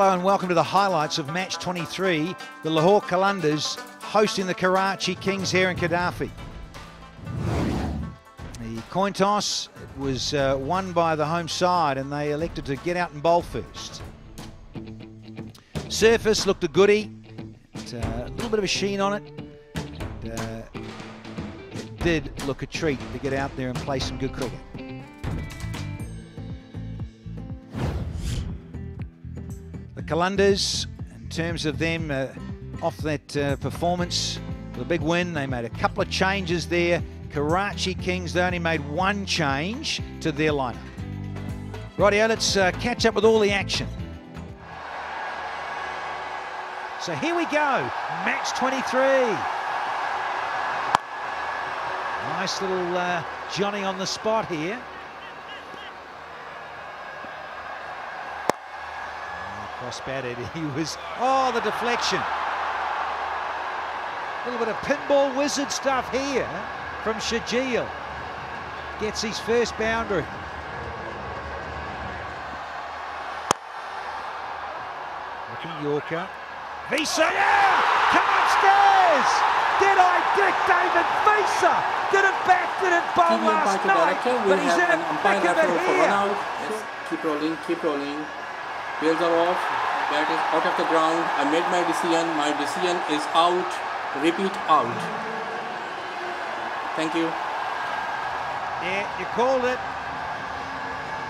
Hello and welcome to the highlights of match 23. The Lahore Qalandars hosting the Karachi Kings here in Gaddafi. The coin toss was uh, won by the home side and they elected to get out and bowl first. Surface looked a goodie, uh, a little bit of a sheen on it. And, uh, it did look a treat to get out there and play some good cricket. The in terms of them uh, off that uh, performance, the big win, they made a couple of changes there. Karachi Kings, they only made one change to their lineup. Rightio, let's uh, catch up with all the action. So here we go, match 23. Nice little uh, Johnny on the spot here. Batted, he was, oh, the deflection. A little bit of pinball wizard stuff here from Sharjeel. Gets his first boundary. Looking Yorker. Wiese, yeah! Come upstairs! Did I dick David Wiese? Did it back, did it bowl last night? But he's in it back of it here. Yes, keep rolling, keep rolling. Wheels are off. Bat is out of the ground. I made my decision. My decision is out. Repeat out. Thank you. Yeah, you called it.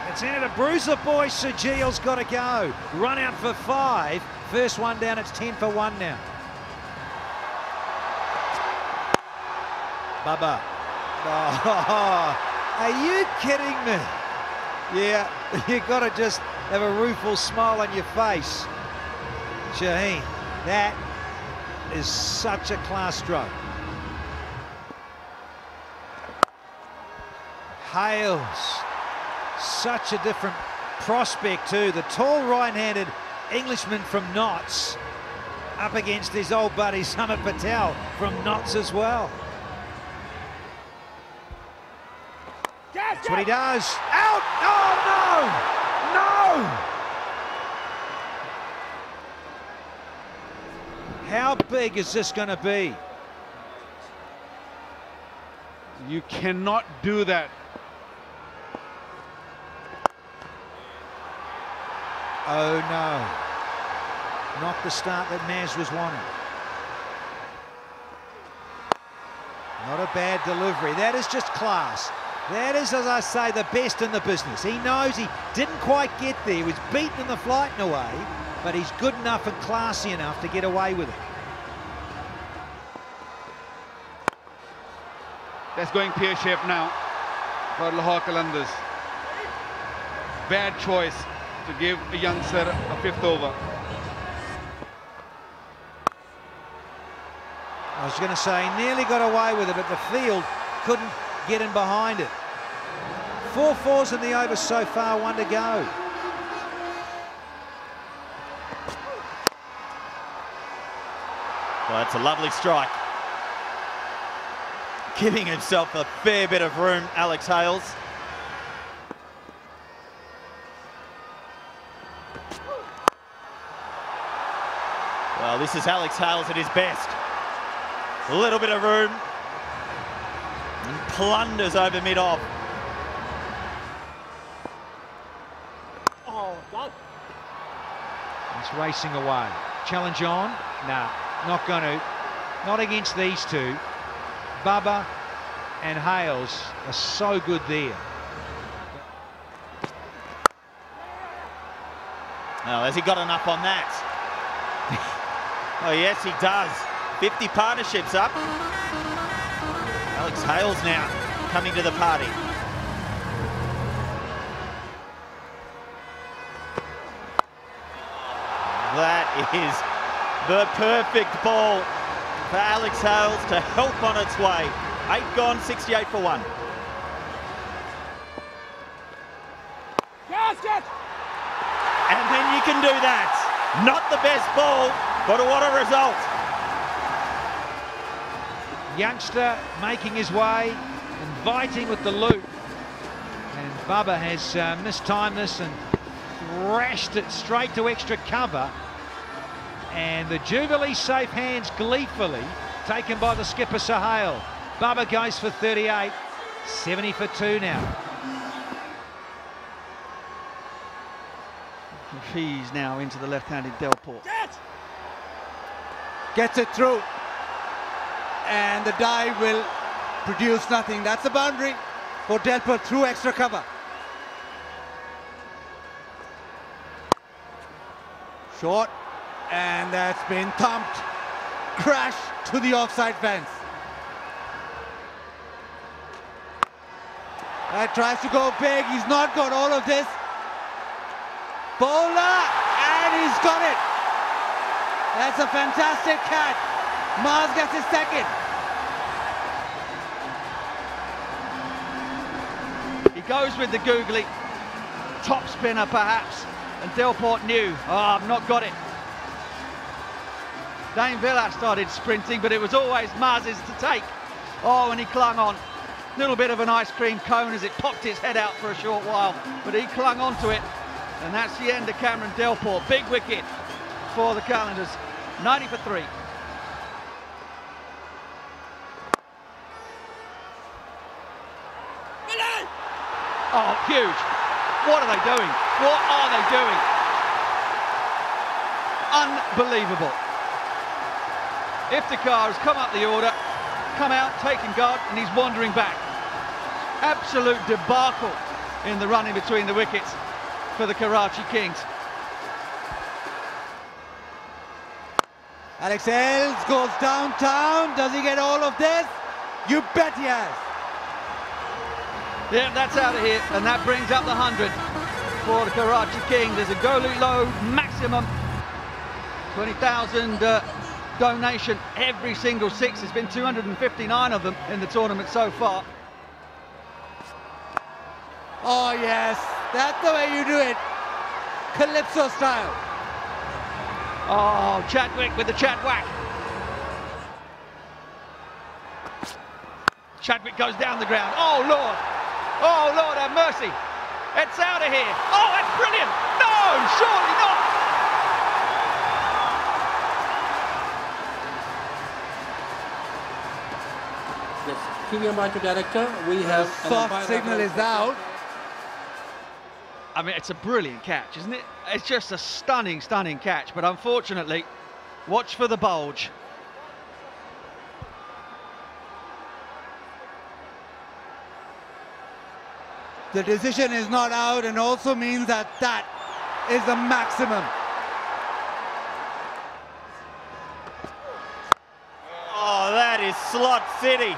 It's into the bruiser boy. Sharjeel's got to go. Run out for five. First one down. It's 10 for one now. Babar. Oh, are you kidding me? Yeah, you got to just have a rueful smile on your face. Shaheen, that is such a class stroke. Hales, such a different prospect too. The tall right-handed Englishman from Notts up against his old buddy Samit Patel from Notts as well. That's what he does. Out! Oh no! How big is this going to be? You cannot do that. Oh no. Not the start that Maaz was wanting. Not a bad delivery. That is just class. That is, as I say, the best in the business. He knows he didn't quite get there. He was beaten in the flight in a way, but he's good enough and classy enough to get away with it. That's going pear-shaped now for Lahore. Bad choice to give a youngster a fifth over. I was going to say, nearly got away with it, but the field couldn't get in behind it. Four fours in the over so far, one to go. Well, that's a lovely strike. Giving himself a fair bit of room, Alex Hales. Well, this is Alex Hales at his best. A little bit of room. And plunders over mid-off. Oh, Racing away. Challenge on? Nah, not going to. Not against these two. Babar and Hales are so good there. Now, has he got enough on that? oh, yes, he does. 50 partnerships up. Alex Hales now coming to the party. That is the perfect ball for Alex Hales to help on its way. Eight gone, 68 for one. And then you can do that. Not the best ball, but what a result. Youngster making his way, inviting with the loop. And Babar has uh, mistimed this and rashed it straight to extra cover. And the Jubilee safe hands gleefully, taken by the skipper Sohail. Babar goes for 38, 70 for two now. He's now into the left-handed Delport. Gets it through. And the dive will produce nothing. That's a boundary for Delport through extra cover. Short. And that's been thumped. Crash to the offside fence. That tries to go big. He's not got all of this. Bowler, and he's got it. That's a fantastic catch. Maaz gets his second. He goes with the googly, top spinner perhaps, and Delport knew, oh, I've not got it. Dane Vilas started sprinting, but it was always Maaz's to take. Oh, and he clung on. Little bit of an ice cream cone as it popped his head out for a short while, but he clung onto it. And that's the end of Cameron Delport. Big wicket for the Qalandars. 90 for three. Oh, huge. What are they doing? What are they doing? Unbelievable. Iftikhar has come up the order, come out, taking guard, and he's wandering back. Absolute debacle in the running between the wickets for the Karachi Kings. Alex Hales goes downtown. Does he get all of this? You bet he has. Yeah, that's out of here, and that brings up the 100 for the Karachi Kings. There's a goalie low maximum, 20,000 uh, donation every single six. There's been 259 of them in the tournament so far. Oh, yes. That's the way you do it. Calypso style. Oh, Chadwick with the Chad whack. Chadwick goes down the ground. Oh, Lord. Oh, Lord, have mercy. It's out of here. Oh, that's brilliant. No, surely not. Yes, TV umpire to director. We have an Soft signal is out. I mean, it's a brilliant catch, isn't it? It's just a stunning, stunning catch. But unfortunately, watch for the bulge. The decision is not out and also means that that is the maximum. Oh, that is slot city.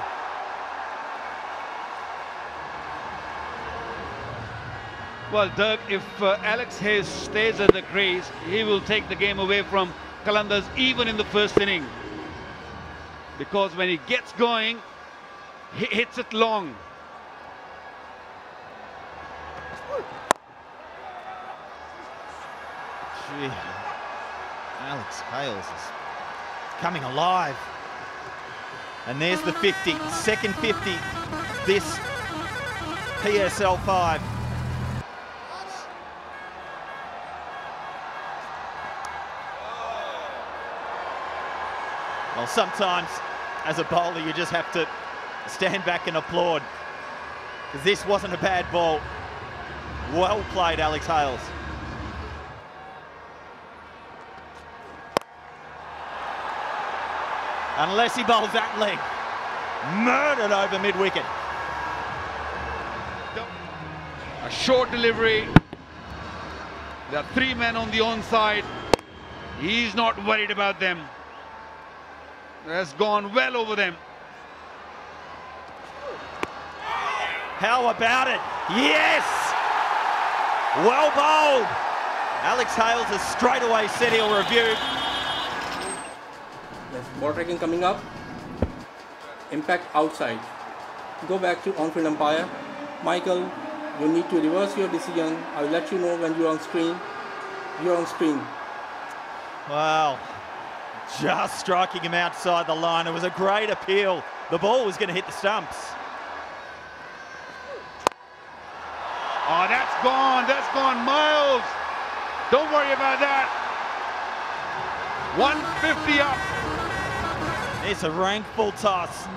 Well, Dirk, if uh, Alex Hales stays at the crease, he will take the game away from Qalandars even in the first inning. Because when he gets going, he hits it long. Alex Hales is coming alive. And there's the 50, second 50, this PSL 5. Well, sometimes as a bowler, you just have to stand back and applaud. This wasn't a bad ball. Well played, Alex Hales. Unless he bowls that leg. Murdered over mid-wicket. A short delivery. There are three men on the onside. He's not worried about them. Has gone well over them. How about it? Yes! Well bowled. Alex Hales has straightaway said he'll review. Yes, ball tracking coming up. Impact outside. Go back to on-field umpire. Michael, you need to reverse your decision. I'll let you know when you're on screen. You're on screen. Wow. Just striking him outside the line. It was a great appeal. The ball was going to hit the stumps. Oh, that's gone. That's gone miles. Don't worry about that. 150 up. It's a rank full toss.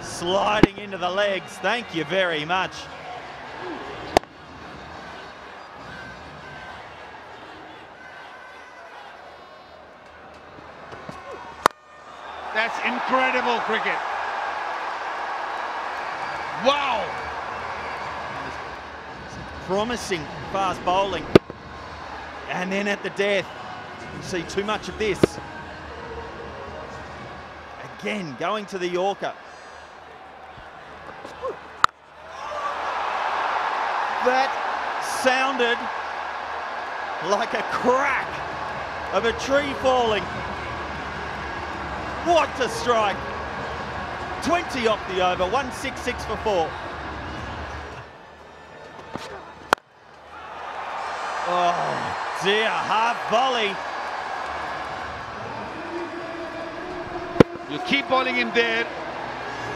Sliding into the legs. Thank you very much. That's incredible cricket. Wow. Promising fast bowling. And then at the death, you see too much of this. Again, going to the Yorker. That sounded like a crack of a tree falling. What a strike. 20 off the over, 166 for four. Oh dear, half volley. You keep bowling him there,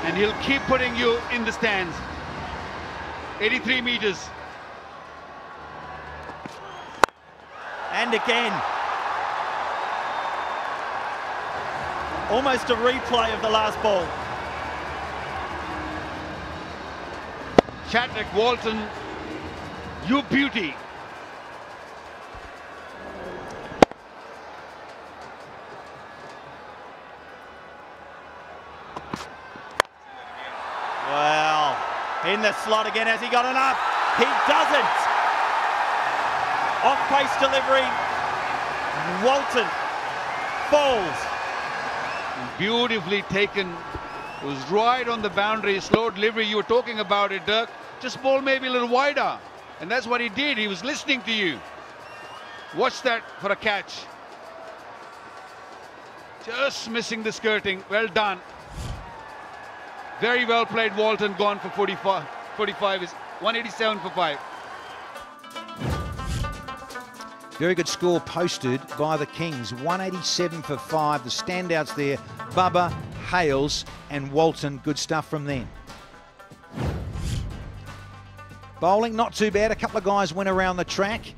and he'll keep putting you in the stands. 83 meters. And again. Almost a replay of the last ball. Chadwick Walton, you beauty. In the slot again. Has he got enough? He doesn't. Off pace delivery. Walton falls. Beautifully taken. It was right on the boundary. Slow delivery. You were talking about it, Dirk. Just ball maybe a little wider. And that's what he did. He was listening to you. Watch that for a catch. Just missing the skirting. Well done. Very well played. Walton gone for 45. 45 is 187 for 5. Very good score posted by the Kings. 187 for five. The standouts there, Babar, Hales, and Walton. Good stuff from them. Bowling, not too bad. A couple of guys went around the track.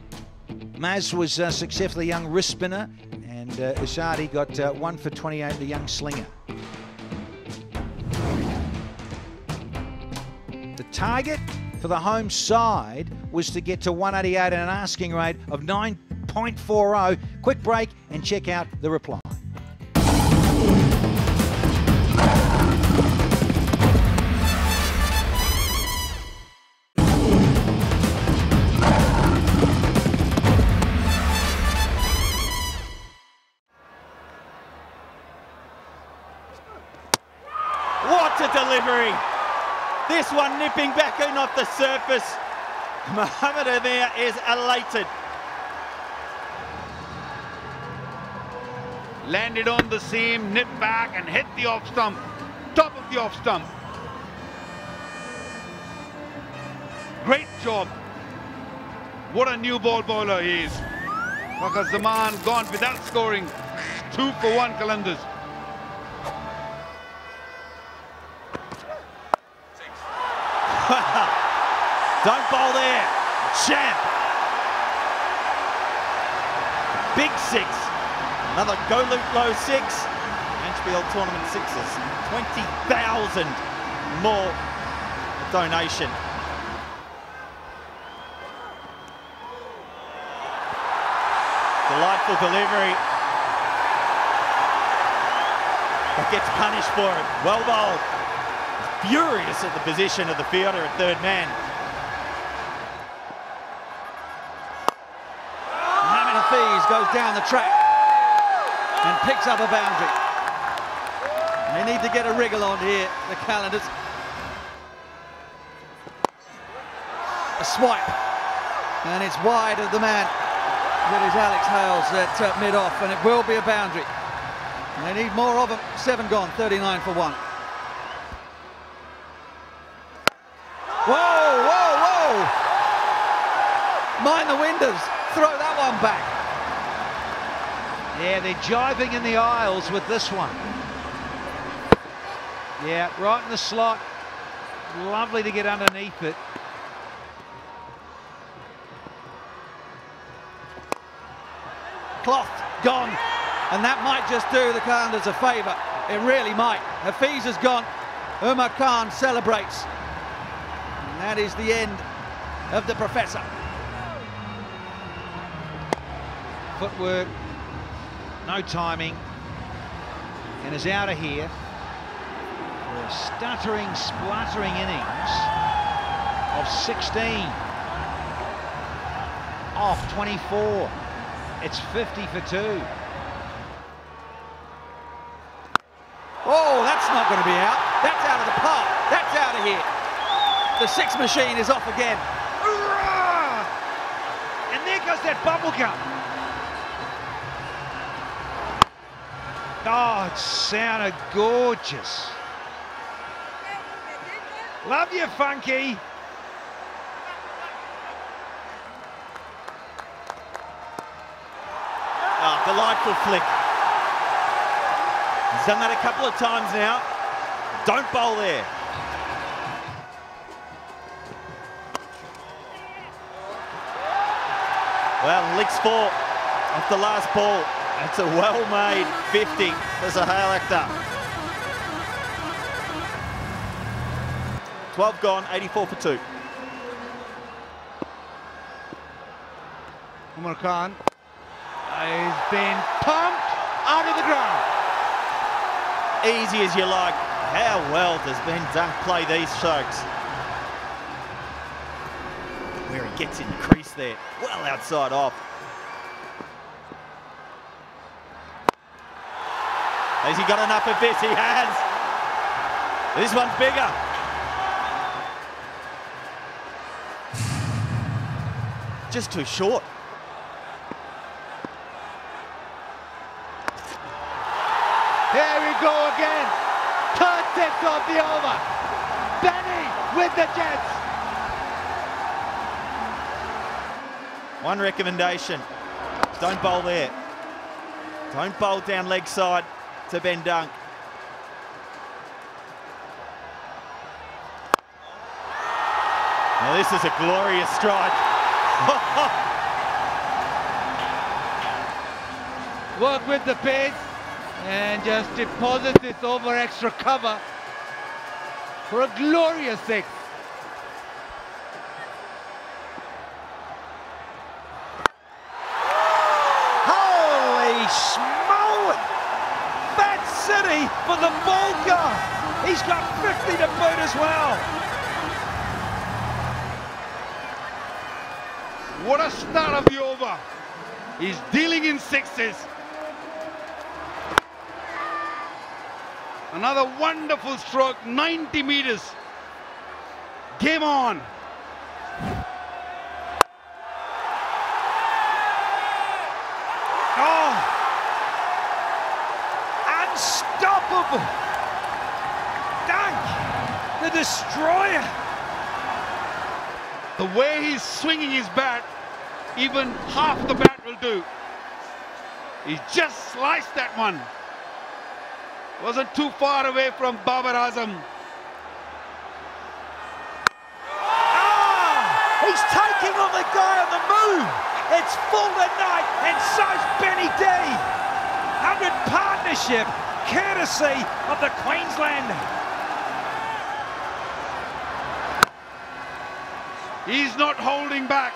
Maaz was uh, successfully young wrist spinner, and uh, got uh, one for 28, the young slinger. The target for the home side was to get to 188 at an asking rate of 9.40. Quick break and check out the reply. One nipping back in off the surface. Mohammed there is elated. Landed on the seam, nipped back and hit the off stump. Top of the off stump. Great job. What a new ball bowler he is. Because the man gone without scoring. Two for one Qalandars. Don't bowl there. Champ. Big six. Another go loop low six. Anspiel tournament sixes. 20,000 more donation. Delightful delivery. But gets punished for it. Well bowled. Furious at the position of the fielder at third man. Mohammad Hafeez goes down the track and picks up a boundary. They need to get a wriggle on here, the Qalandars. A swipe, and it's wide of the man. That is Alex Hales at uh, mid-off, and it will be a boundary. And they need more of them. Seven gone, 39 for one. Whoa, whoa, whoa! Mind the windows. Throw that one back. Yeah, they're jiving in the aisles with this one. Yeah, right in the slot. Lovely to get underneath it. cloth gone, and that might just do the Qalandars a favour. It really might. Hafeez has gone. Umar Khan celebrates. And that is the end of the professor. Footwork, no timing, and is out of here for a stuttering, spluttering innings of 16 off 24. It's 50 for two. Oh, that's not going to be out. That's out of the park. That's out of here. The six machine is off again. And there goes that bubble gum. Oh, it sounded gorgeous. Love you, Funky. Oh, delightful flick. He's done that a couple of times now. Don't bowl there. Well, licks four off the last ball. It's a well-made 50 for Sohail Akhtar. 12 gone, 84 for two. Umar Khan has been pumped out of the ground. Easy as you like. How well does Ben Dunk play these strokes? Where he gets in the crease there, well outside off. Has he got enough of this? He has. This one's bigger. Just too short. Here we go again. Third six of the over. Benny with the Jets. One recommendation. Don't bowl there. Don't bowl down leg side to Ben Dunk. Now this is a glorious strike. Work with the pace and just deposit this over extra cover for a glorious six. Holy 50 for the Volga. He's got 50 to boot as well. What a start of the over. He's dealing in sixes. Another wonderful stroke, 90 meters. Game on. Dunk! The destroyer! The way he's swinging his bat, even half the bat will do. He just sliced that one. Wasn't too far away from Babar Azam. Ah! He's taking on the guy on the move! It's full tonight, and so's Benny D! 100 partnership, courtesy of the Queenslander. He's not holding back.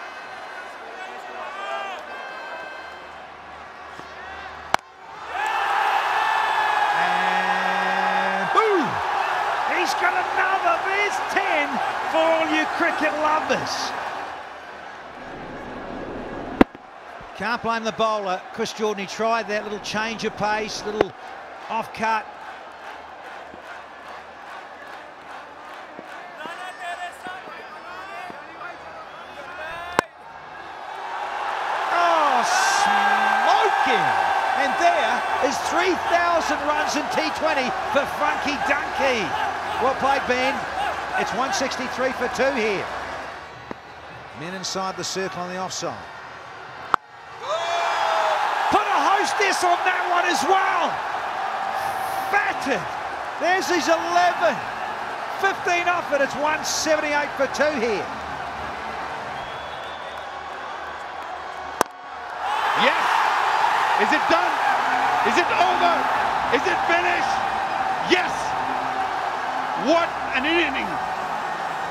And boom! He's got another. There's 10 for all you cricket lovers. Can't blame the bowler. Chris Jordan, he tried that little change of pace, little off cut. Oh, smoking! And there is 3,000 runs in T20 for Frankie Donkey. Well played, Ben. It's 163 for two here. Men inside the circle on the offside. Put a hostess on that one as well. There's his 11. 15 off and It's 178 for two here. Yes, Is it done? Is it over? Is it finished? Yes! What an inning!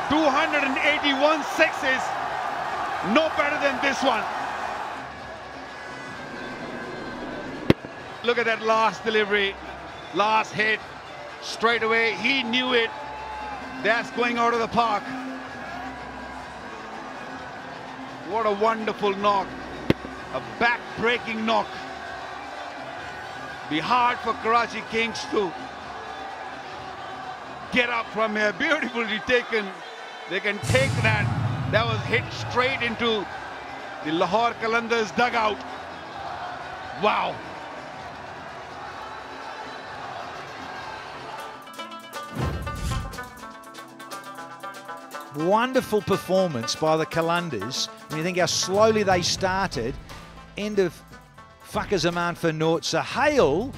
281 sixes. No better than this one. Look at that last delivery, last hit, straight away. He knew it. That's going out of the park. What a wonderful knock. A back-breaking knock. Be hard for Karachi Kings to get up from here. Beautifully taken. They can take that. That was hit straight into the Lahore Qalandars dugout. Wow. Wonderful performance by the Qalandars. When you think how slowly they started, end of Fakhar Zaman for naught. Sohail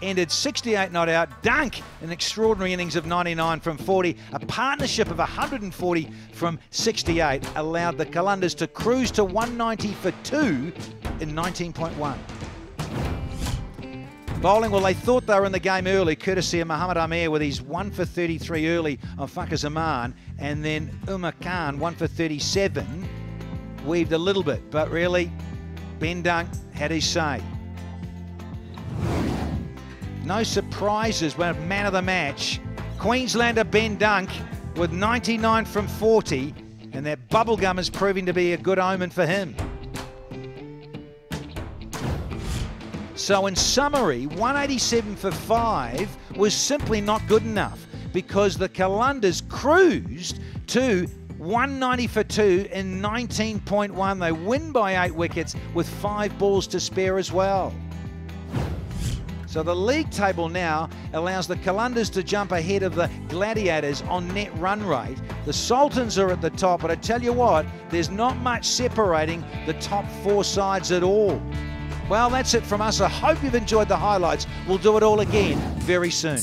ended 68 not out. Dunk, an extraordinary innings of 99 from 40. A partnership of 140 from 68 allowed the Qalandars to cruise to 190 for two in 19.1. Bowling, well, they thought they were in the game early, courtesy of Mohammad Amir with his 1 for 33 early on Fakhar Zaman, and then Umar Khan 1 for 37, weaved a little bit, but really, Ben Dunk had his say. No surprises when man of the match. Queenslander Ben Dunk with 99 from 40, and that bubblegum is proving to be a good omen for him. So, in summary, 187 for five was simply not good enough because the Qalandars cruised to 190 for two in 19.1. They win by eight wickets with five balls to spare as well. So the league table now allows the Qalandars to jump ahead of the Gladiators on net run rate. The Sultans are at the top, but I tell you what, there's not much separating the top four sides at all. Well, that's it from us. I hope you've enjoyed the highlights. We'll do it all again very soon.